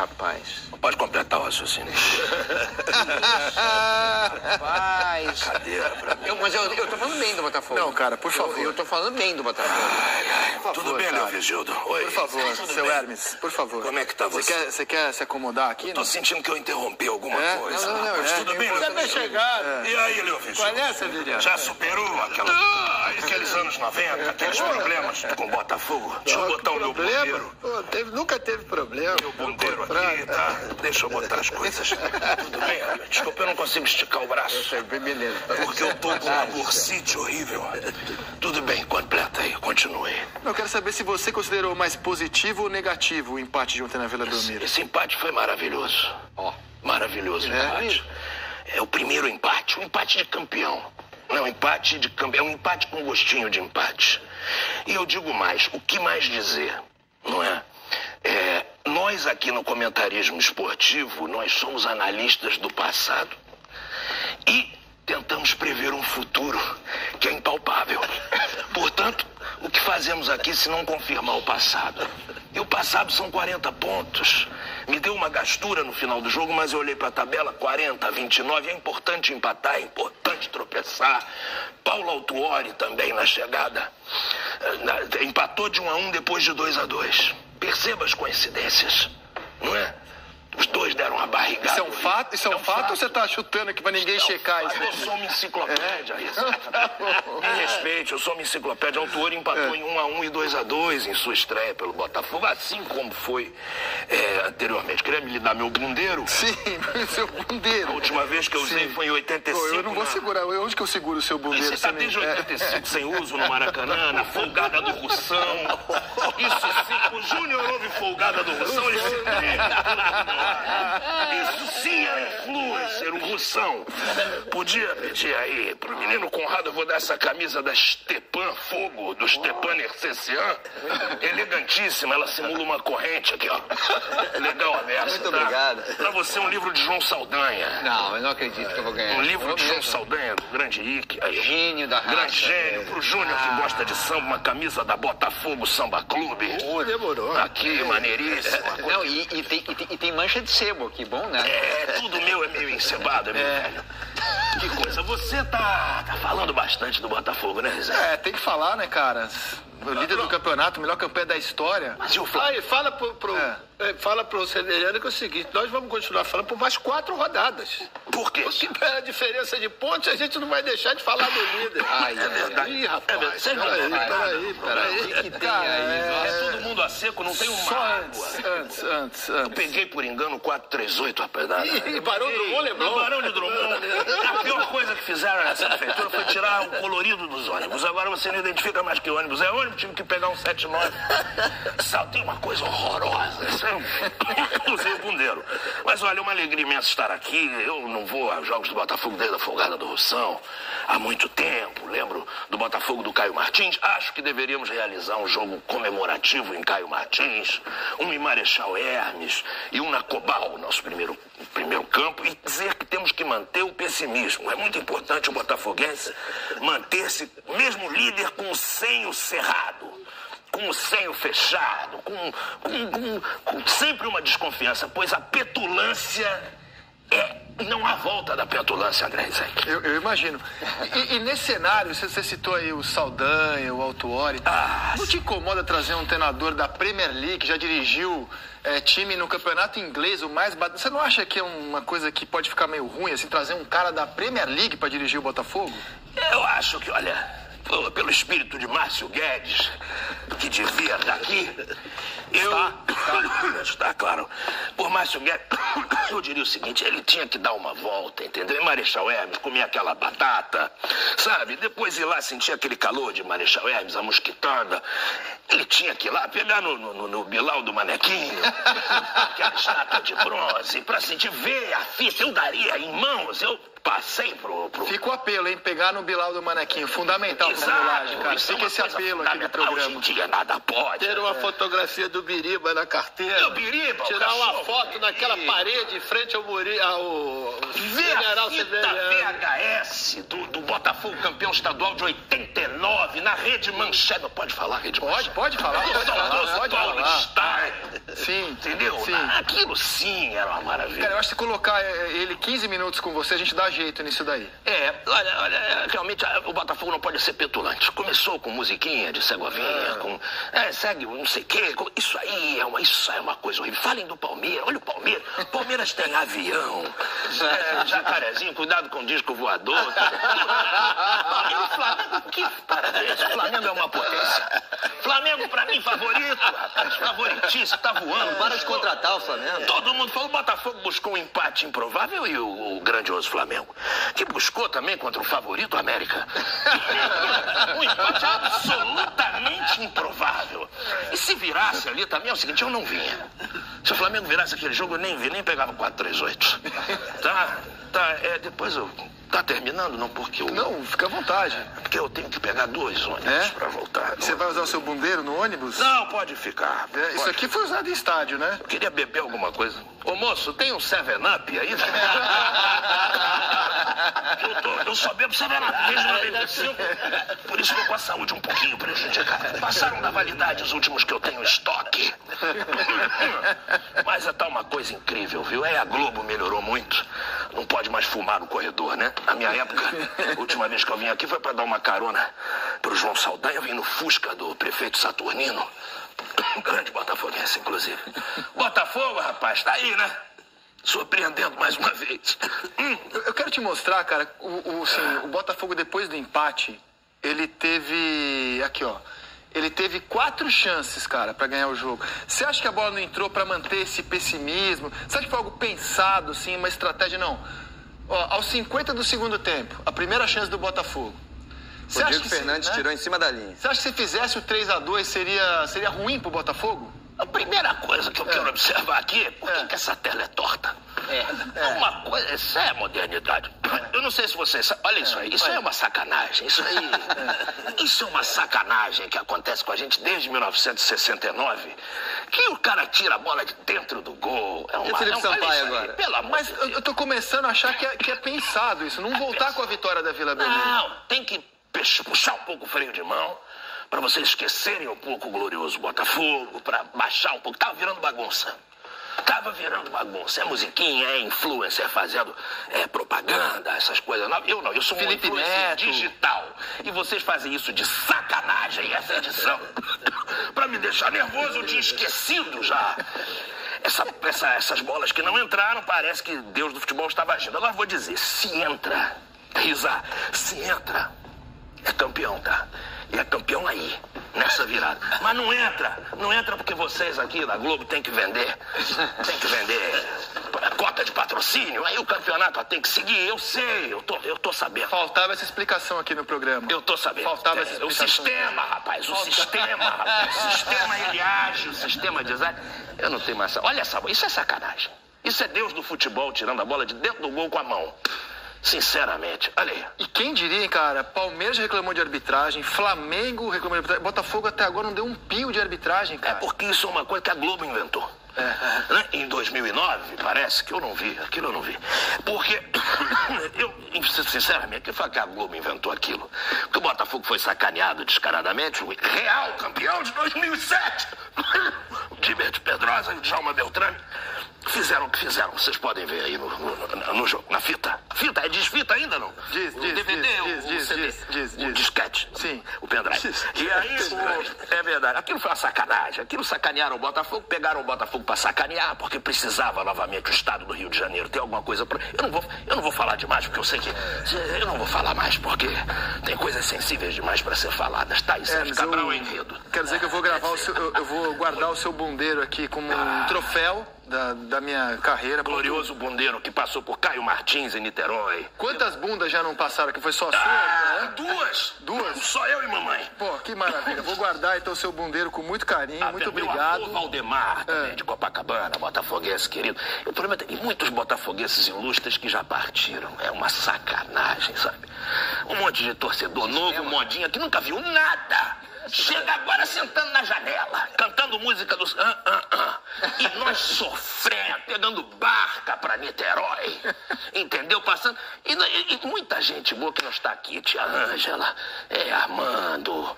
rapaz. Pode completar o raciocínio. Rapaz. Cadeira pra mim. Eu, mas eu, eu tô falando bem do Botafogo. Não, cara, por favor. Eu, eu tô falando bem do Botafogo. Por favor, Tudo bem, cara. Leovigildo? Oi. Por favor, Tudo seu bem? Hermes, por favor. Como é que tá você? Quer, você quer se acomodar aqui? Tô não? sentindo que eu interrompi alguma É? coisa. Não, não, não, rapaz. é, Tudo bem, eu- Leovigildo? Você vai chegar. E aí, Leovigildo? Qual é, Severiano? Já superou aquela, ah, aqueles anos 90, aqueles problemas com o Botafogo? Deixa eu botar o meu. Pô, teve- nunca teve problema. Meu Pra- aqui, tá? Deixa eu botar as coisas. Tudo bem? Desculpa, eu não consigo esticar o braço. Beleza. Porque eu tô com uma bursite horrível. Tudo bem, completa aí, continue. Eu quero saber se você considerou mais positivo ou negativo o empate de ontem na Vila Belmiro. Esse empate foi maravilhoso. Ó. Maravilhoso o empate. É o primeiro empate, o empate de campeão. Não, empate de campeão, é um empate com gostinho de empate. E eu digo mais, o que mais dizer, não é? Nós aqui no comentarismo esportivo, nós somos analistas do passado e tentamos prever um futuro que é impalpável. Portanto, o que fazemos aqui se não confirmar o passado? E o passado são 40 pontos. Me deu uma gastura no final do jogo, mas eu olhei para a tabela, 40 a 29. É importante empatar, é importante tropeçar. Paulo Autuori também na chegada. eh, Empatou de 1 a 1 depois de 2 a 2. Perceba as coincidências, não é? Os dois deram uma barrigada. Isso é um fato? Isso é um, fato, ou você tá chutando aqui pra ninguém checar isso? Eu sou uma enciclopédia, isso. Me respeite, eu sou uma enciclopédia. O autor empatou em 1 a 1 e 2 a 2 em sua estreia pelo Botafogo, assim como foi é, anteriormente. Queria me lhe dar meu bundeiro. Sim, seu bundeiro. A última vez que eu usei Sim. foi em 85. Pô, eu não vou na- segurar. Onde que eu seguro o seu bundeiro? Você está desde é. 85 sem uso no Maracanã, na folgada do Russão. Isso sim, o Júnior houve folgada do Russão, ele se Isso sim é influencer, o Russão. Podia pedir aí pro menino Conrado, eu vou dar essa camisa da Stepan Fogo, do Stepan Ercecian. Elegantíssima, ela simula uma corrente aqui, ó. Legal a versa, Muito tá? obrigado. Pra você, um livro de João Saldanha. Não, eu não acredito que eu vou ganhar. Um livro de João. Saldanha, do grande Ike. Aí. Gênio da raça. Grande gênio, pro Júnior que gosta de samba, uma camisa da Botafogo Samba Clube. Pô, demorou. Aqui, maneiríssimo. uma coisa- Não, e, e tem, e, tem, e tem mancha de sebo, que bom, né? É, tudo meu é meio encebado, é meu velho. Que coisa, você tá, tá falando bastante do Botafogo, né, Zé? É, tem que falar, né, cara? O líder do campeonato, o melhor campeão da história. Mas e o Flamengo? Aí, fala pro, pro, É. eh, fala pro Severiano que é o seguinte, nós vamos continuar falando por mais quatro rodadas. Por quê? Porque pela diferença de pontos, a gente não vai deixar de falar do líder. Ai, É verdade. Ih, É rapaz, verdade. Vocês não peraí, falar peraí, O peraí. que, que tem aí? É seco, não tem uma Só água. antes, antes, antes, Eu antes. peguei por engano 438, rapaz. Ih, Barão Drummond lembrou. No Barão de Drummond. A pior coisa que fizeram nessa prefeitura foi tirar o colorido dos ônibus. Agora você não identifica mais que ônibus. É ônibus, tive que pegar um 79. Sal, tem uma coisa horrorosa. Isso é Usei o bundeiro. Mas olha, é uma alegria imensa estar aqui. Eu não vou aos Jogos do Botafogo desde a folgada do Russão há muito tempo. Lembro do Botafogo do Caio Martins. Acho que deveríamos realizar um jogo comemorativo em Caio Martins, um em Marechal Hermes e um na Cobal, nosso primeiro, primeiro campo, e dizer que temos que manter o pessimismo. É muito importante o botafoguense manter-se, mesmo líder, com o senho cerrado com o senho fechado, com, com- com- com sempre uma desconfiança, pois a petulância é. Não há volta da petulância, André Isaac. Eu, eu imagino. E, e nesse cenário, você, você citou aí o Saldanha, o Altuori. Ah, não te incomoda trazer um treinador da Premier League, que já dirigiu é, time no campeonato inglês, o mais bad... Você não acha que é uma coisa que pode ficar meio ruim, assim, trazer um cara da Premier League para dirigir o Botafogo? Eu acho que, olha, pelo- espírito de Márcio Guedes, que devia estar aqui, eu. Está, claro. Por Márcio Guedes, eu diria o seguinte: ele tinha que dar uma volta, entendeu? Em Marechal Hermes, comer aquela batata, sabe? Depois ir lá sentir aquele calor de Marechal Hermes, a mosquitanda. Ele tinha que ir lá pegar no, no, no- Bilal do Manequinho, aquela estátua de bronze, pra sentir, ver a fita. Eu daria em mãos, eu passei pro. pro Fica o apelo, hein? Pegar no Bilal do Manequinho. Fundamental pra Exato, modelagem, cara. isso é Fica uma esse apelo aqui no fundamental. Hoje programa. em dia nada pode. Ter uma fotografia do Biriba na carteira. O Biriba, Tirar uma foto naquela parede em frente ao Muri, ao Vê General a. VHS do, do Botafogo campeão estadual de 89 na rede Manchete. Pode falar, rede Pode, Manchete. pode falar, O pode falar, pode Paulo falar. Stein. Sim, Entendeu? sim. Aquilo sim era uma maravilha. Cara, eu acho que se colocar é, ele 15 minutos com você, a gente dá jeito nisso daí. É, olha, olha, é, realmente ah, o Botafogo não pode ser petulante. Começou com musiquinha de Segovinha, com. É, segue o não sei o quê. com- Isso aí é uma, isso é uma coisa horrível. Falem do Palmeiras. Olha o Palmeiras. Palmeiras tem avião. É, jacarezinho, cuidado com o disco voador. E o Flamengo, que parabéns. O Flamengo é uma potência. Flamengo, pra mim, favorito, rapaz. Favoritíssimo, tá voando. Para de contratar o Flamengo. Todo mundo falou, o Botafogo buscou um empate improvável e o, o grandioso Flamengo, que buscou também contra o favorito América. um empate absolutamente improvável. E se virasse ali também é o seguinte, eu não vinha. Se o Flamengo virasse aquele jogo, eu nem vi, nem pegava 4-3-8. Tá, tá, é, depois eu... Tá terminando, não, porque eu... Não, fica à vontade. Porque eu tenho que pegar dois ônibus É? pra voltar. Você vai usar o seu bundeiro no ônibus? Não, pode ficar. É, isso pode aqui foi usado em estádio, né? Eu queria beber alguma coisa. Ô moço, tem um 7-Up aí? eu, tô, eu só bebo 7-Up desde 95. Por isso tô com a saúde um pouquinho prejudicada. Passaram da validade os últimos que eu tenho em estoque. Mas é tá uma coisa incrível, viu? É, a Globo melhorou muito. Não pode mais fumar no corredor, né? Na minha época, a última vez que eu vim aqui foi pra dar uma carona pro João Saldanha. Eu vim no Fusca do prefeito Saturnino. Um grande botafoguense, inclusive. Botafogo, rapaz, tá aí, né? Surpreendendo mais uma vez. Hum, Eu, eu te mostrar, cara, o, o, assim, o Botafogo depois do empate, ele teve. Aqui, ó. Ele teve quatro chances, cara, pra ganhar o jogo. Você acha que a bola não entrou pra manter esse pessimismo? Você acha que foi algo pensado, assim, uma estratégia? Não. Ó, aos 50 do segundo tempo, a primeira chance do Botafogo. Você O acha Diego que Fernandes né? tirou em cima da linha. Você acha que se fizesse o 3 a 2 seria, seria ruim pro Botafogo? a primeira coisa que eu quero observar aqui é por que, É. que essa tela é torta? É. Uma coisa, isso é modernidade. Eu não sei se vocês sabem. Olha isso aí, isso aí é uma sacanagem. Isso aí. Isso é uma sacanagem que acontece com a gente desde 1969. Que o cara tira a bola de dentro do gol. É uma, E Felipe é um- Sampaio aí, agora? Pelo amor Mas de eu, Deus. eu tô começando a achar que é, que é pensado isso, não voltar com a vitória da Vila Belmiro. Não, tem que pux- puxar um pouco o freio de mão para vocês esquecerem um pouco o glorioso Botafogo, para baixar um pouco. Tava virando bagunça. Tava virando bagunça. É musiquinha, é influencer fazendo é, propaganda, essas coisas. Não, eu não, eu sou um Felipe influencer Neto. digital. E vocês fazem isso de sacanagem, essa edição. para me deixar nervoso, eu tinha esquecido já. Essa- essa- essas bolas que não entraram, parece que Deus do futebol estava agindo. Agora eu vou dizer, se entra, Risa, se entra, é campeão, tá? E é campeão aí, nessa virada. Mas não entra, não entra porque vocês aqui da Globo tem que vender, tem que vender cota de patrocínio, aí o campeonato tem que seguir, eu sei, eu tô, eu tô sabendo. Faltava essa explicação aqui no programa. Eu tô sabendo. Faltava essa É, o explicação. sistema, rapaz, o sistema, rapaz. O sistema, ele age, o sistema design. Eu não tenho mais... Olha essa... Isso é sacanagem. Isso é Deus do futebol tirando a bola de dentro do gol com a mão. Sinceramente, olha aí. E quem diria, hein, cara? Palmeiras reclamou de arbitragem, Flamengo reclamou de arbitragem, Botafogo até agora não deu um pio de arbitragem, É cara. porque isso é uma coisa que a Globo inventou. Né? Em 2009, parece que eu não vi, aquilo eu não vi. Porque, eu, sinceramente, que foi que a Globo inventou aquilo? Porque o Botafogo foi sacaneado descaradamente, o real campeão de 2007. O Diberto Pedrosa e Djalma Beltrame fizeram o que fizeram. Vocês podem ver aí no, no, no jogo, na fita. Fita, é desfita ainda não? Diz, o diz, DVD, diz, o, diz, o diz, CD, diz, diz, o diz. disquete. Sim. O pendrive. Diz. E aí, o- é verdade. Aquilo foi uma sacanagem. Aquilo sacanearam o Botafogo, pegaram o Botafogo pra sacanear, porque precisava novamente o estado do Rio de Janeiro ter alguma coisa pra. Eu não vou, eu não vou falar demais, porque eu sei que. Eu não vou falar mais, porque tem coisas sensíveis demais pra ser faladas. Tá, isso é, mas Cabral eu- enredo. Quer dizer que eu vou gravar o seu, eu, eu vou guardar o seu bundeiro aqui como um troféu da, da minha carreira. Glorioso bundeiro que passou por Caio Martins em Niterói. Quantas bundas já não passaram aqui? Foi só a sua? Né? duas! Duas? Só eu e mamãe. Pô, que maravilha. Vou guardar então o seu bundeiro com muito carinho. Ah, muito obrigado. avô Valdemar, também, É. de Copacabana, botafoguense querido. O problema é que tem muitos botafoguenses ilustres que já partiram. É uma sacanagem, sabe? Um monte de torcedor novo, modinha, que nunca viu nada. Chega agora sentando na janela, cantando música do... Ah, ah, ah. E nós sofrendo, pegando barca pra Niterói. Entendeu? Passando. E, e- e muita gente boa que não está aqui, tia Ângela, é Armando,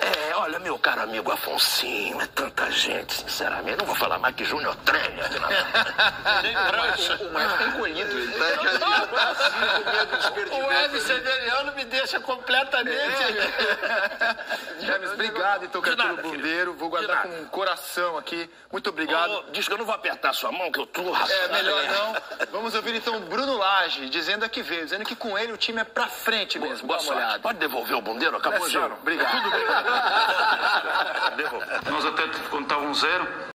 é, olha, meu caro amigo Afonsinho, é tanta gente, sinceramente. Não vou falar mais que Júnior Tremer. O Márcio tá encolhido. Ele tá O Severiano me deixa completamente. James, obrigado então, querido. bundeiro. Vou guardar com um coração aqui. Muito obrigado. Ô, Diz que eu não vou apertar sua mão, que eu tô É, melhor não. Vamos ouvir então o Bruno Lage dizendo aqui veio, dizendo que com ele o time é pra frente mesmo. Boa Dá uma sorte. olhada. Pode devolver o bundeiro? Acabou É obrigado. Tudo bem. Nós até quando estava um zero,